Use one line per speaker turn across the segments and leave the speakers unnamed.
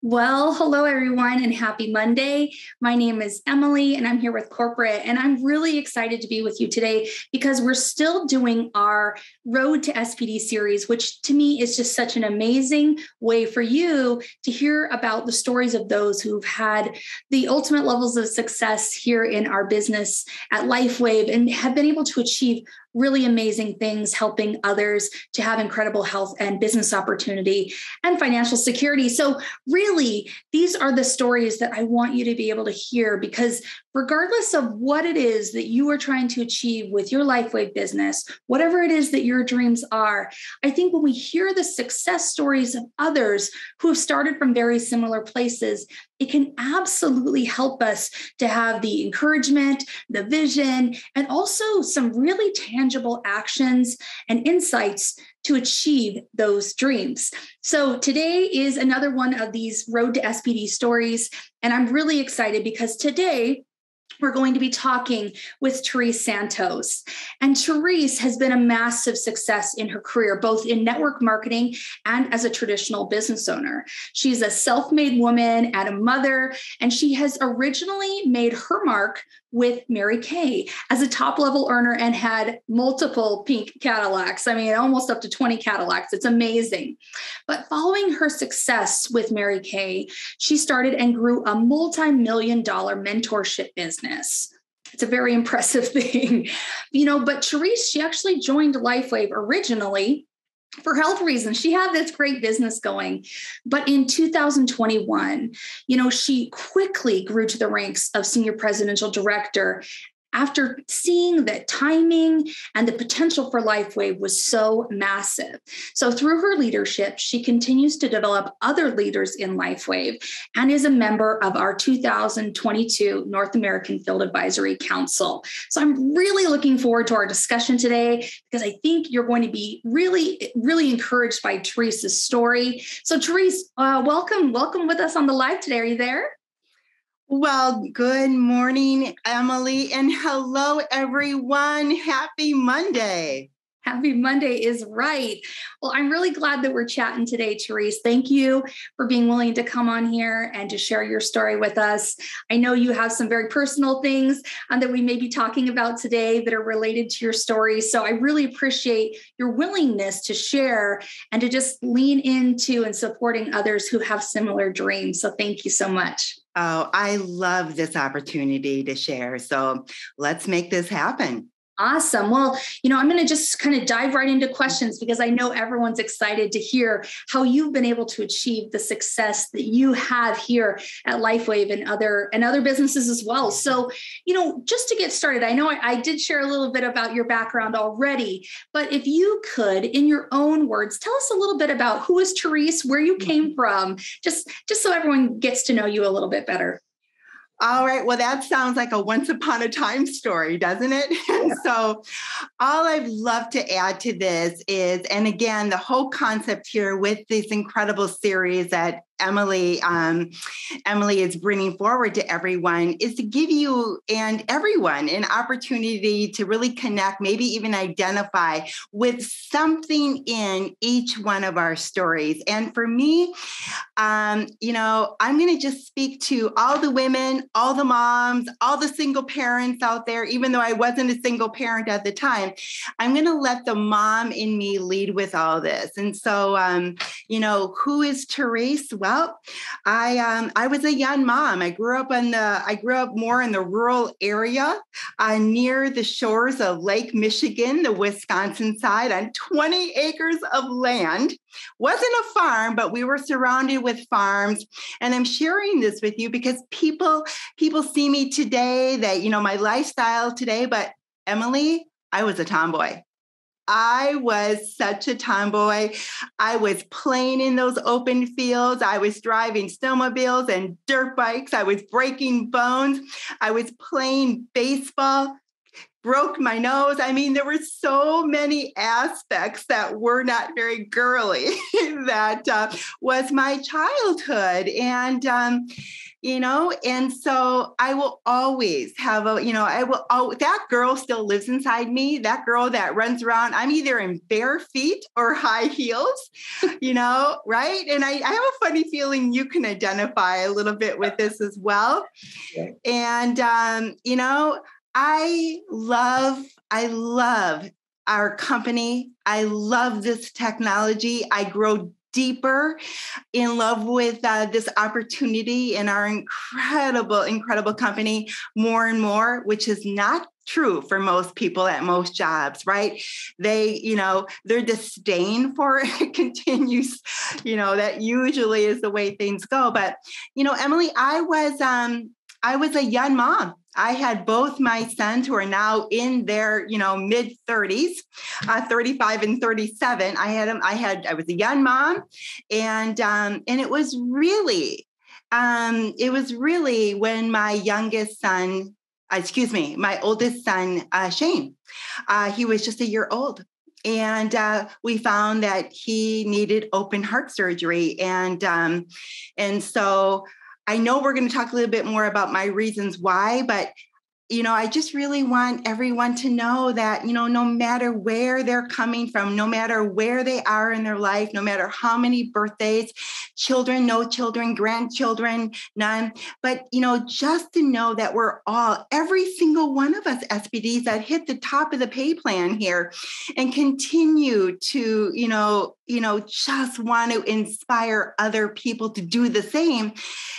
Well, hello everyone and happy Monday. My name is Emily and I'm here with Corporate and I'm really excited to be with you today because we're still doing our Road to SPD series, which to me is just such an amazing way for you to hear about the stories of those who've had the ultimate levels of success here in our business at LifeWave and have been able to achieve really amazing things, helping others to have incredible health and business opportunity and financial security. So, really, these are the stories that I want you to be able to hear because, regardless of what it is that you are trying to achieve with your LifeWave business, whatever it is that your dreams are, I think when we hear the success stories of others who have started from very similar places, it can absolutely help us to have the encouragement, the vision, and also some really tangible actions and insights to achieve those dreams. So, today is another one of these Road to SPD stories. And I'm really excited because today we're going to be talking with Terese Santos. And Terese has been a massive success in her career, both in network marketing and as a traditional business owner. She's a self made woman and a mother, and she has originally made her mark with Mary Kay as a top level earner and had multiple pink Cadillacs. I mean, almost up to 20 Cadillacs. It's amazing. But following her success with Mary Kay, she started and grew a multi million dollar mentorship business. It's a very impressive thing, you know. But Terese, she actually joined LifeWave originally for health reasons. She had this great business going but in 2021 you know she quickly grew to the ranks of senior presidential director after seeing that timing and the potential for LifeWave was so massive. So, through her leadership, she continues to develop other leaders in LifeWave and is a member of our 2022 North American Field Advisory Council. So, I'm really looking forward to our discussion today because I think you're going to be really, really encouraged by Teresa's story. So, Teresa, uh, welcome, welcome with us on the live today. Are you there?
Well, good morning, Emily, and hello, everyone. Happy Monday.
Happy Monday is right. Well, I'm really glad that we're chatting today, Terese. Thank you for being willing to come on here and to share your story with us. I know you have some very personal things um, that we may be talking about today that are related to your story. So I really appreciate your willingness to share and to just lean into and supporting others who have similar dreams. So thank you so much.
Oh, I love this opportunity to share. So let's make this happen.
Awesome. Well, you know, I'm going to just kind of dive right into questions because I know everyone's excited to hear how you've been able to achieve the success that you have here at LifeWave and other and other businesses as well. So, you know, just to get started, I know I, I did share a little bit about your background already, but if you could, in your own words, tell us a little bit about who is Terese, where you came mm-hmm. from, just just so everyone gets to know you a little bit better.
All right. Well, that sounds like a once upon a time story, doesn't it? Yeah. so, all I'd love to add to this is, and again, the whole concept here with this incredible series that Emily um, Emily is bringing forward to everyone is to give you and everyone an opportunity to really connect, maybe even identify with something in each one of our stories. And for me, um, you know, I'm going to just speak to all the women, all the moms, all the single parents out there. Even though I wasn't a single parent at the time, I'm going to let the mom in me lead with all this. And so, um, you know, who is Terese? Well, well, I um, I was a young mom. I grew up in the I grew up more in the rural area uh, near the shores of Lake Michigan, the Wisconsin side, on 20 acres of land. Wasn't a farm, but we were surrounded with farms. And I'm sharing this with you because people people see me today that you know my lifestyle today, but Emily, I was a tomboy. I was such a tomboy. I was playing in those open fields. I was driving snowmobiles and dirt bikes. I was breaking bones. I was playing baseball, broke my nose. I mean, there were so many aspects that were not very girly that uh, was my childhood. And, um, you know, and so I will always have a, you know, I will, oh, that girl still lives inside me. That girl that runs around, I'm either in bare feet or high heels, you know, right? And I, I have a funny feeling you can identify a little bit with this as well. Yeah. And, um, you know, I love, I love our company. I love this technology. I grow deeper in love with uh, this opportunity in our incredible, incredible company more and more, which is not true for most people at most jobs, right? They, you know, their disdain for it continues, you know, that usually is the way things go. But, you know, Emily, I was um I was a young mom. I had both my sons who are now in their, you know, mid 30s, uh, 35 and 37. I had them, I had, I was a young mom and, um, and it was really, um, it was really when my youngest son, uh, excuse me, my oldest son, uh, Shane, uh, he was just a year old and uh, we found that he needed open heart surgery and um, and so I know we're going to talk a little bit more about my reasons why, but you know, I just really want everyone to know that, you know, no matter where they're coming from, no matter where they are in their life, no matter how many birthdays, children, no children, grandchildren, none, but, you know, just to know that we're all, every single one of us SPDs that hit the top of the pay plan here and continue to, you know, you know, just want to inspire other people to do the same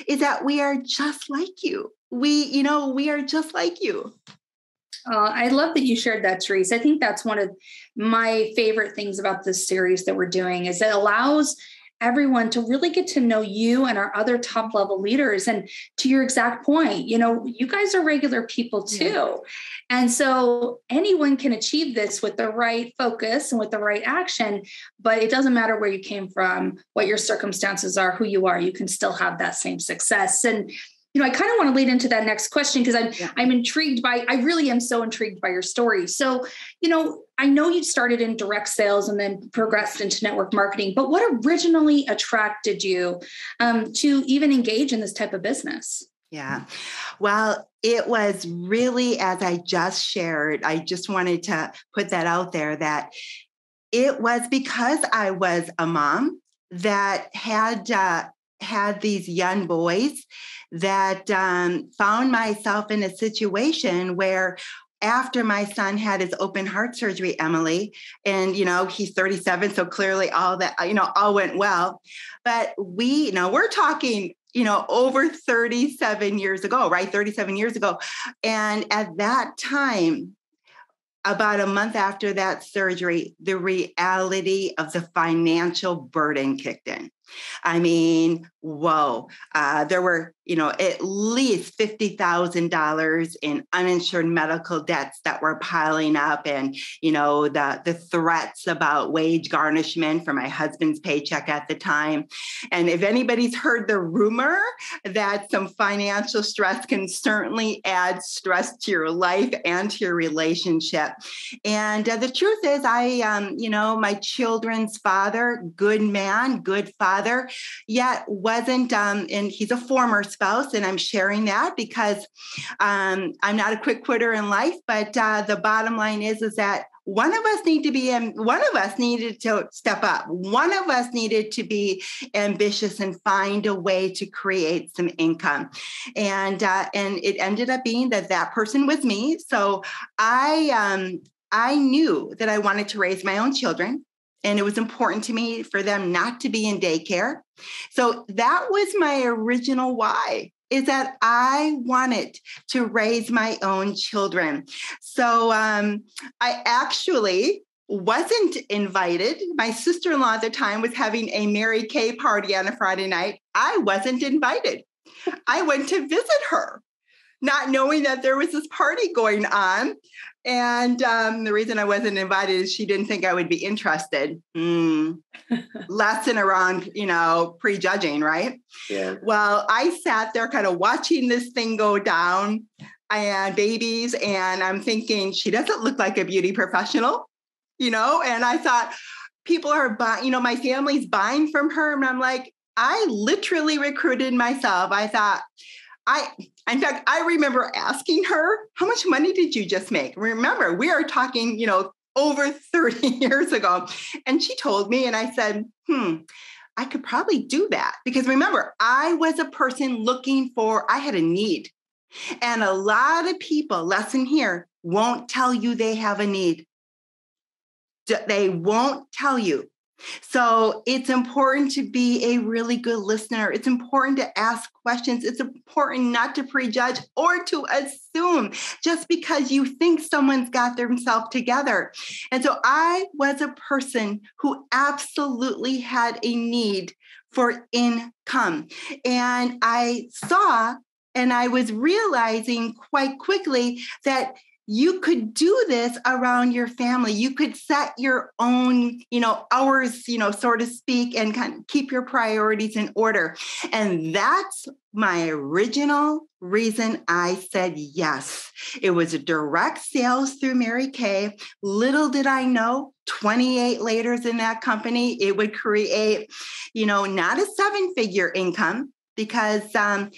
is that we are just like you we, you know, we are just like you.
Uh, I love that you shared that, Terese. I think that's one of my favorite things about this series that we're doing is it allows everyone to really get to know you and our other top level leaders. And to your exact point, you know, you guys are regular people too. Yeah. And so anyone can achieve this with the right focus and with the right action, but it doesn't matter where you came from, what your circumstances are, who you are, you can still have that same success. And you know, I kind of want to lead into that next question because I'm yeah. I'm intrigued by I really am so intrigued by your story. So, you know, I know you started in direct sales and then progressed into network marketing, but what originally attracted you um, to even engage in this type of business?
Yeah. Well, it was really, as I just shared, I just wanted to put that out there that it was because I was a mom that had uh, had these young boys that um, found myself in a situation where after my son had his open heart surgery emily and you know he's 37 so clearly all that you know all went well. But we you know we're talking you know over 37 years ago right? 37 years ago. And at that time about a month after that surgery the reality of the financial burden kicked in I mean, whoa. Uh, there were, you know, at least $50,000 in uninsured medical debts that were piling up and, you know, the, the threats about wage garnishment for my husband's paycheck at the time. And if anybody's heard the rumor that some financial stress can certainly add stress to your life and to your relationship. And uh, the truth is, I, um, you know, my children's father, good man, good father father, yet wasn't, um, and he's a former spouse, and I'm sharing that because um, I'm not a quick quitter in life. But uh, the bottom line is, is that one of us need to be one of us needed to step up. One of us needed to be ambitious and find a way to create some income. And uh, and it ended up being that that person was me. So i um i knew that i wanted to raise my own children and it was important to me for them not to be in daycare. So that was my original why is that I wanted to raise my own children. So um, I actually wasn't invited. My sister in law at the time was having a Mary Kay party on a Friday night. I wasn't invited. I went to visit her, not knowing that there was this party going on. And um, the reason I wasn't invited is she didn't think I would be interested. Mm. Lesson around, you know, prejudging, right? Yeah. Well, I sat there kind of watching this thing go down. and babies. And I'm thinking, she doesn't look like a beauty professional, you know? And I thought, people are buying, you know, my family's buying from her. And I'm like, I literally recruited myself. I thought, I, in fact, I remember asking her, how much money did you just make? Remember, we are talking, you know, over 30 years ago. And she told me, and I said, hmm, I could probably do that. Because remember, I was a person looking for, I had a need. And a lot of people, lesson here, won't tell you they have a need. They won't tell you. So it's important to be a really good listener. It's important to ask questions. It's important not to prejudge or to assume just because you think someone's got themselves together. And so I was a person who absolutely had a need for income. And I saw and I was realizing quite quickly that you could do this around your family. You could set your own, you know, hours, you know, so to speak, and kind of keep your priorities in order. And that's my original reason I said yes. It was a direct sales through Mary Kay. Little did I know, 28 later in that company, it would create, you know, not a seven figure income because um,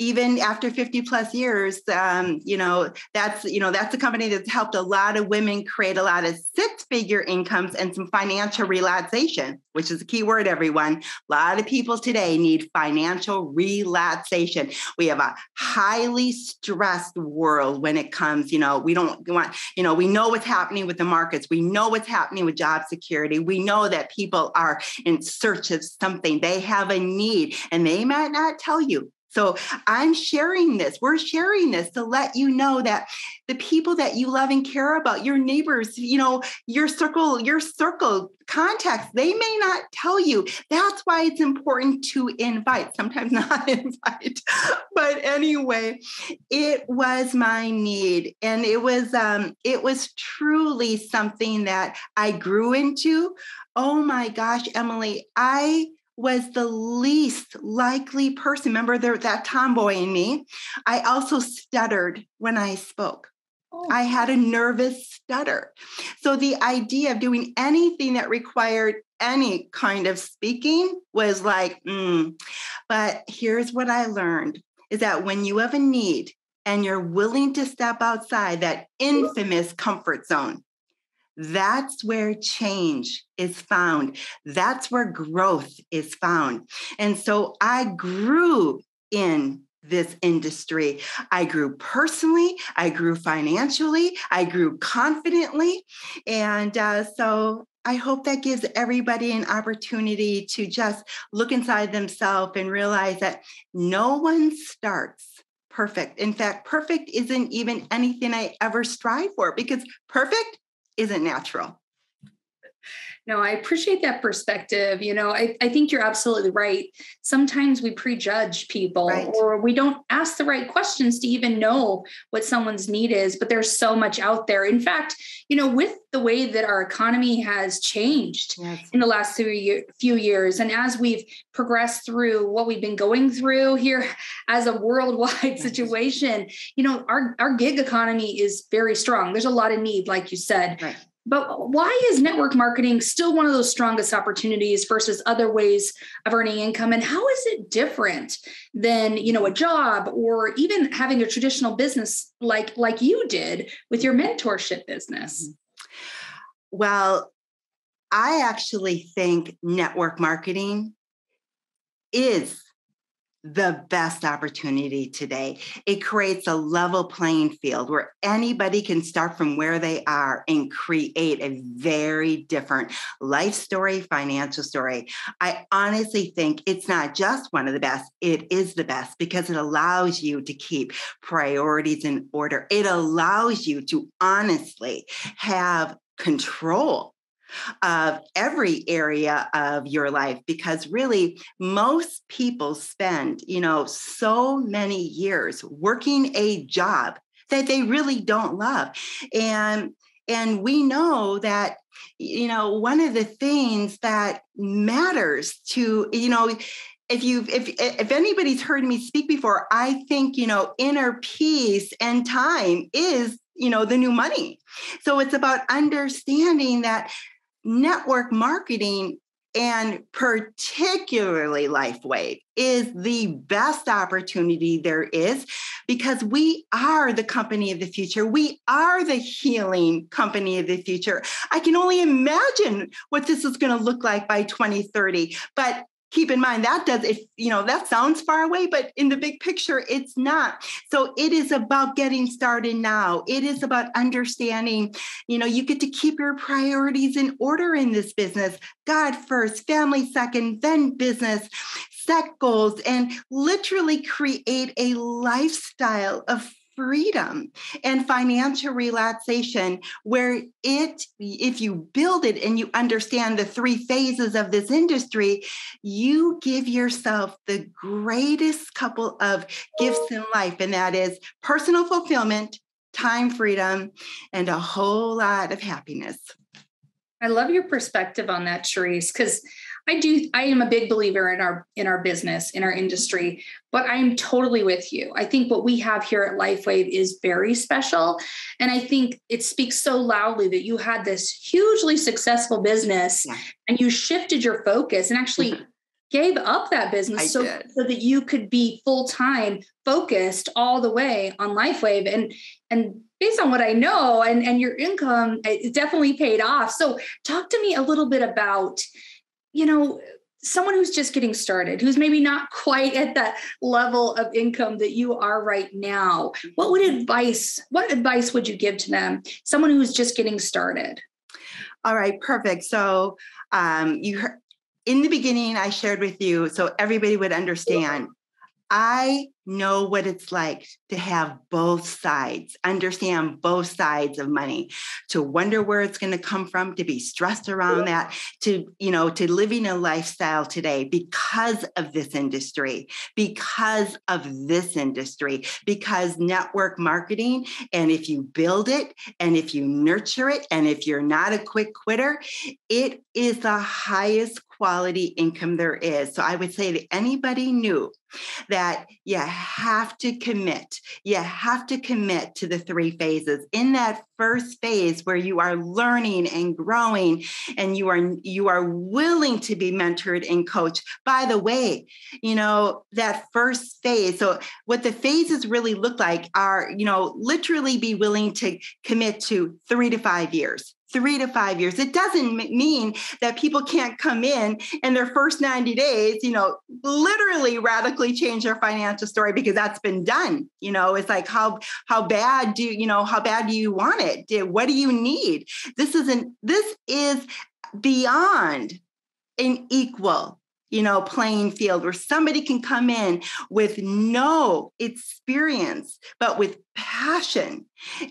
even after 50 plus years um, you know that's you know that's a company that's helped a lot of women create a lot of six figure incomes and some financial relaxation which is a key word everyone. A lot of people today need financial relaxation. We have a highly stressed world when it comes you know we don't want you know we know what's happening with the markets. We know what's happening with job security. We know that people are in search of something. They have a need and they might not tell you so I'm sharing this. We're sharing this to let you know that the people that you love and care about, your neighbors, you know, your circle, your circle contacts, they may not tell you. That's why it's important to invite, sometimes not invite. But anyway, it was my need. And it was um, it was truly something that I grew into. Oh my gosh, Emily, I was the least likely person. Remember there, that tomboy in me? I also stuttered when I spoke. Oh. I had a nervous stutter. So the idea of doing anything that required any kind of speaking was like, mm. but here's what I learned is that when you have a need and you're willing to step outside that infamous comfort zone, that's where change is found. That's where growth is found. And so I grew in this industry. I grew personally, I grew financially, I grew confidently. And uh, so I hope that gives everybody an opportunity to just look inside themselves and realize that no one starts perfect. In fact, perfect isn't even anything I ever strive for because perfect isn't natural.
No, I appreciate that perspective. You know, I, I think you're absolutely right. Sometimes we prejudge people right. or we don't ask the right questions to even know what someone's need is, but there's so much out there. In fact, you know, with the way that our economy has changed yes. in the last few years, and as we've progressed through what we've been going through here as a worldwide situation, you know, our, our gig economy is very strong. There's a lot of need, like you said. Right. But why is network marketing still one of those strongest opportunities versus other ways of earning income? And how is it different than, you know, a job or even having a traditional business like like you did with your mentorship business? Mm-hmm.
Well, I actually think network marketing is the best opportunity today. It creates a level playing field where anybody can start from where they are and create a very different life story, financial story. I honestly think it's not just one of the best, it is the best because it allows you to keep priorities in order. It allows you to honestly have control of every area of your life because really most people spend you know so many years working a job that they really don't love and and we know that you know one of the things that matters to you know if you if if anybody's heard me speak before, I think you know inner peace and time is you know the new money. So it's about understanding that network marketing and particularly LifeWave is the best opportunity there is because we are the company of the future. We are the healing company of the future. I can only imagine what this is going to look like by 2030. But keep in mind that does if you know that sounds far away but in the big picture it's not. So it is about getting started now. It is about understanding you know you get to keep your priorities in order in this business. God first family second then business set goals and literally create a lifestyle of freedom and financial relaxation where it if you build it and you understand the three phases of this industry you give yourself the greatest couple of gifts in life and that is personal fulfillment time freedom and a whole lot of happiness.
I love your perspective on that Terese because I do I am a big believer in our in our business, in our industry, but I'm totally with you. I think what we have here at LifeWave is very special and I think it speaks so loudly that you had this hugely successful business yeah. and you shifted your focus and actually mm-hmm. gave up that business so, so that you could be full-time focused all the way on LifeWave and and based on what I know and and your income it definitely paid off. So talk to me a little bit about you know, someone who's just getting started, who's maybe not quite at that level of income that you are right now, what would advice, what advice would you give to them? Someone who's just getting started.
All right, perfect. So um, you heard, in the beginning, I shared with you so everybody would understand. I know what it's like to have both sides, understand both sides of money, to wonder where it's going to come from, to be stressed around that, to, you know, to living a lifestyle today because of this industry, because of this industry, because network marketing, and if you build it and if you nurture it, and if you're not a quick quitter, it is the highest quality income there is. So I would say to anybody new that you have to commit. You have to commit to the three phases. In that first phase where you are learning and growing and you are you are willing to be mentored and coached. By the way, you know, that first phase. So what the phases really look like are, you know, literally be willing to commit to 3 to 5 years three to five years. It doesn't mean that people can't come in and their first 90 days, you know, literally radically change their financial story because that's been done. You know, it's like how how bad do you know how bad do you want it? What do you need? This isn't this is beyond an equal you know, playing field where somebody can come in with no experience, but with passion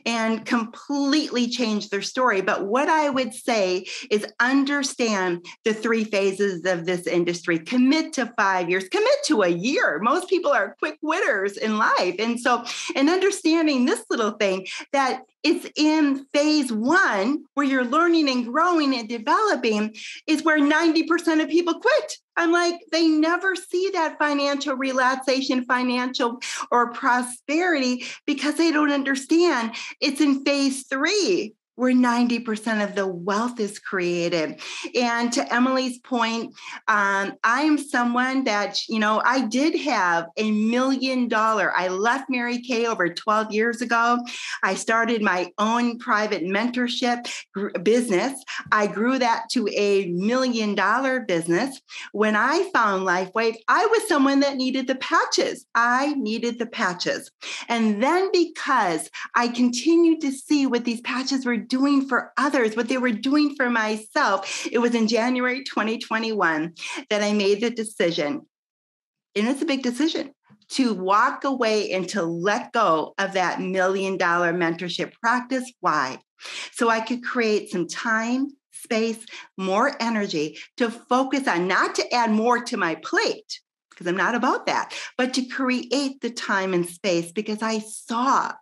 and completely change their story. But what I would say is understand the three phases of this industry. Commit to five years, commit to a year. Most people are quick winners in life. And so, and understanding this little thing that it's in phase one where you're learning and growing and developing is where 90% of people quit. I'm like, they never see that financial relaxation, financial or prosperity because they don't understand. It's in phase three where 90% of the wealth is created. And to Emily's point, um, I am someone that, you know, I did have a million dollar. I left Mary Kay over 12 years ago. I started my own private mentorship business. I grew that to a million dollar business. When I found LifeWave, I was someone that needed the patches. I needed the patches. And then because I continued to see what these patches were doing for others, what they were doing for myself. It was in January 2021 that I made the decision, and it's a big decision to walk away and to let go of that million dollar mentorship practice. Why? So I could create some time, space, more energy to focus on, not to add more to my plate, because I'm not about that, but to create the time and space because I saw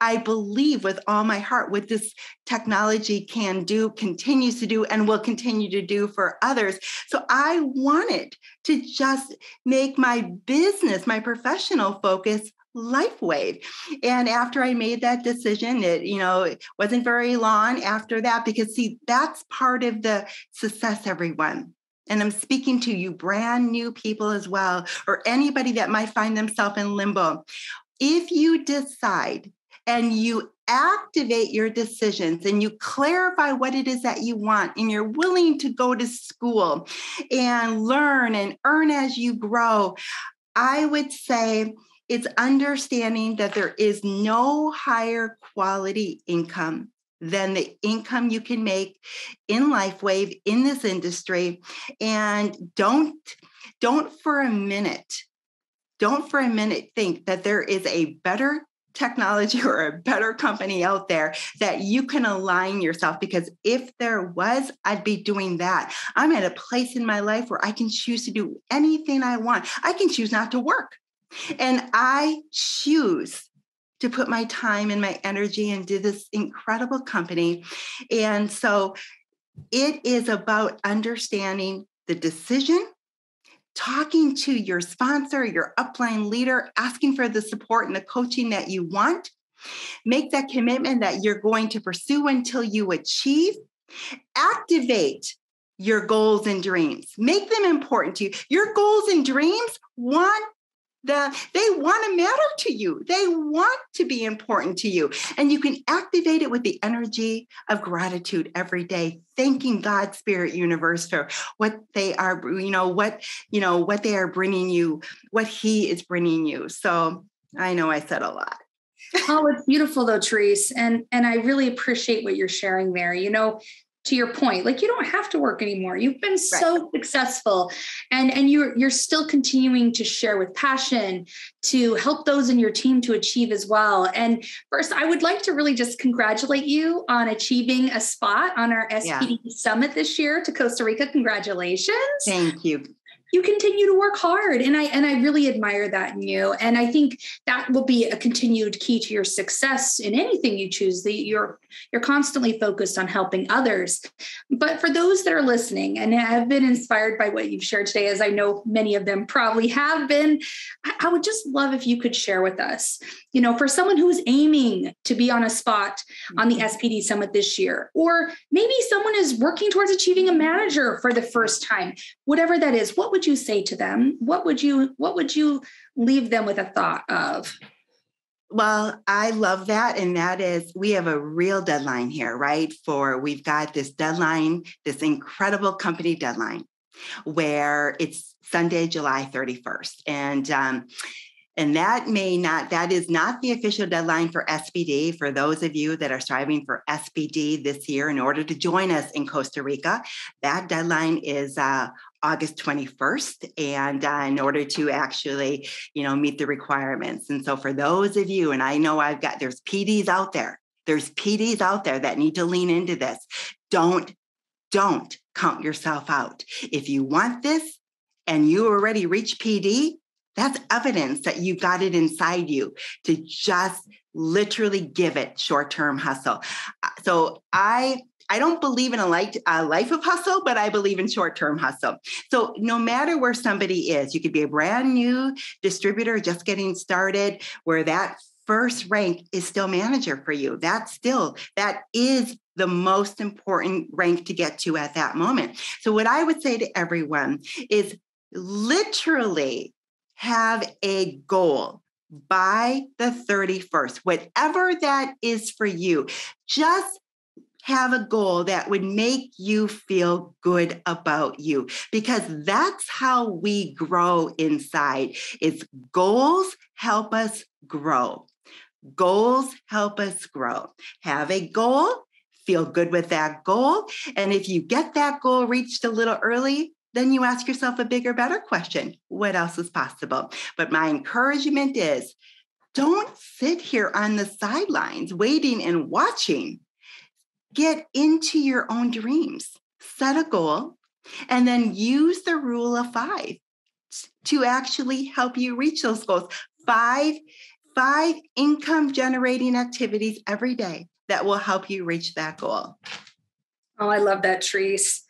I believe with all my heart what this technology can do, continues to do, and will continue to do for others. So I wanted to just make my business, my professional focus LifeWave. And after I made that decision, it, you know, it wasn't very long after that because see, that's part of the success, everyone. And I'm speaking to you, brand new people as well, or anybody that might find themselves in limbo. If you decide and you activate your decisions and you clarify what it is that you want and you're willing to go to school and learn and earn as you grow, I would say it's understanding that there is no higher quality income than the income you can make in LifeWave in this industry. And don't don't for a minute, don't for a minute think that there is a better technology or a better company out there that you can align yourself because if there was i'd be doing that. I'm at a place in my life where i can choose to do anything i want. I can choose not to work. And I choose to put my time and my energy into this incredible company. And so it is about understanding the decision, talking to your sponsor, your upline leader, asking for the support and the coaching that you want. Make that commitment that you're going to pursue until you achieve. Activate your goals and dreams. Make them important to you. Your goals and dreams want that they want to matter to you. They want to be important to you. And you can activate it with the energy of gratitude every day, thanking God, Spirit, Universe for what they are, you know, what, you know, what they are bringing you, what He is bringing you. So I know I said a lot.
oh, it's beautiful though, Terese. And and I really appreciate what you're sharing there. You know, to your point like you don't have to work anymore. You've been so right. successful and and you're you're still continuing to share with passion to help those in your team to achieve as well. And first i would like to really just congratulate you on achieving a spot on our spd yeah. summit this year to costa rica. Congratulations.
Thank you
you continue to work hard. And i and i really admire that in you. And i think that will be a continued key to your success in anything you choose that you're you're constantly focused on helping others. But for those that are listening and have been inspired by what you've shared today as i know many of them probably have been I, I would just love if you could share with us you know for someone who is aiming to be on a spot on the mm-hmm. spd summit this year or maybe someone is working towards achieving a manager for the first time whatever that is what would would you say to them? What would you what would you leave them with a thought of?
Well, I love that. And that is, we have a real deadline here, right? For we've got this deadline, this incredible company deadline, where it's Sunday, July 31st. And um, and that may not, that is not the official deadline for SPD. For those of you that are striving for SPD this year in order to join us in Costa Rica, that deadline is uh, August 21st and uh, in order to actually you know meet the requirements. And so for those of you and I know I've got there's PDs out there. There's PDs out there that need to lean into this. Don't don't count yourself out. If you want this and you already reach PD that's evidence that you've got it inside you to just literally give it short-term hustle uh, so I I don't believe in a, light, a life of hustle, but I believe in short term hustle. So no matter where somebody is, you could be a brand new distributor just getting started, where that first rank is still manager for you. That's still, that is the most important rank to get to at that moment. So, what I would say to everyone is literally have a goal by the 31st, whatever that is for you. Just have a goal that would make you feel good about you because that's how we grow inside is goals help us grow goals help us grow have a goal feel good with that goal and if you get that goal reached a little early then you ask yourself a bigger better question. What else is possible? But my encouragement is don't sit here on the sidelines waiting and watching. Get into your own dreams, set a goal, and then use the rule of five to actually help you reach those goals. Five five income generating activities every day that will help you reach that goal.
Oh, I love that, Terese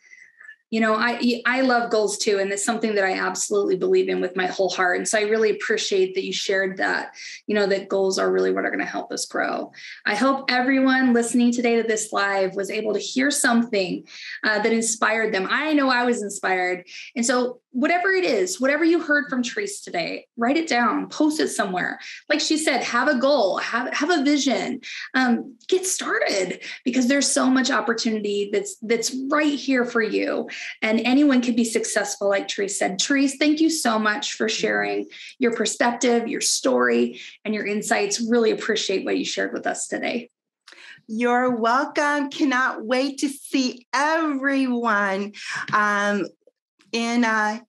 you know i i love goals too and it's something that i absolutely believe in with my whole heart and so i really appreciate that you shared that you know that goals are really what are going to help us grow i hope everyone listening today to this live was able to hear something uh, that inspired them i know i was inspired and so whatever it is, whatever you heard from Terese today, write it down, post it somewhere. Like she said, have a goal, have, have a vision, um, get started because there's so much opportunity that's that's right here for you. And anyone can be successful, like Terese said. Terese, thank you so much for sharing your perspective, your story, and your insights. Really appreciate what you shared with us today.
You're welcome. Cannot wait to see everyone. Um, in uh,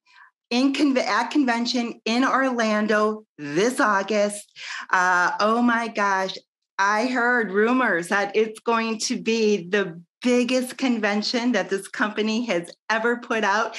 in con- at convention in Orlando this August. Uh, oh my gosh, I heard rumors that it's going to be the biggest convention that this company has ever put out.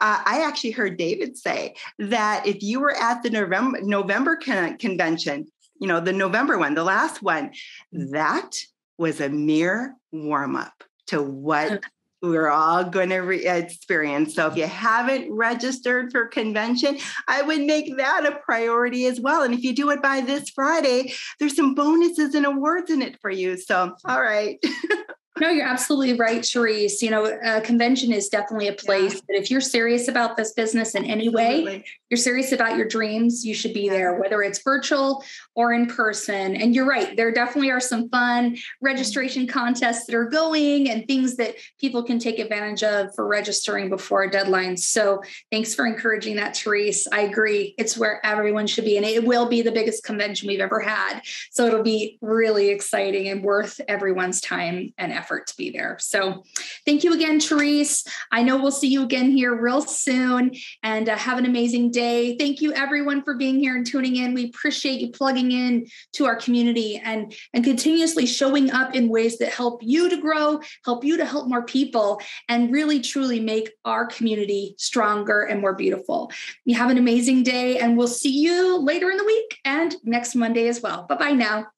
Uh, I actually heard David say that if you were at the November November con- convention, you know the November one, the last one, that was a mere warm up to what we're all going to re- experience. So if you haven't registered for convention, I would make that a priority as well. And if you do it by this Friday, there's some bonuses and awards in it for you. So, all right.
No, you're absolutely right, Terese. You know, a convention is definitely a place yeah. that if you're serious about this business in any absolutely. way, you're serious about your dreams, you should be there, whether it's virtual or in person. And you're right, there definitely are some fun registration contests that are going and things that people can take advantage of for registering before deadlines. So thanks for encouraging that, Terese. I agree. It's where everyone should be. And it will be the biggest convention we've ever had. So it'll be really exciting and worth everyone's time and effort effort to be there. So thank you again, Terese. I know we'll see you again here real soon and uh, have an amazing day. Thank you everyone for being here and tuning in. We appreciate you plugging in to our community and, and continuously showing up in ways that help you to grow, help you to help more people, and really truly make our community stronger and more beautiful. You have an amazing day and we'll see you later in the week and next Monday as well. Bye bye now.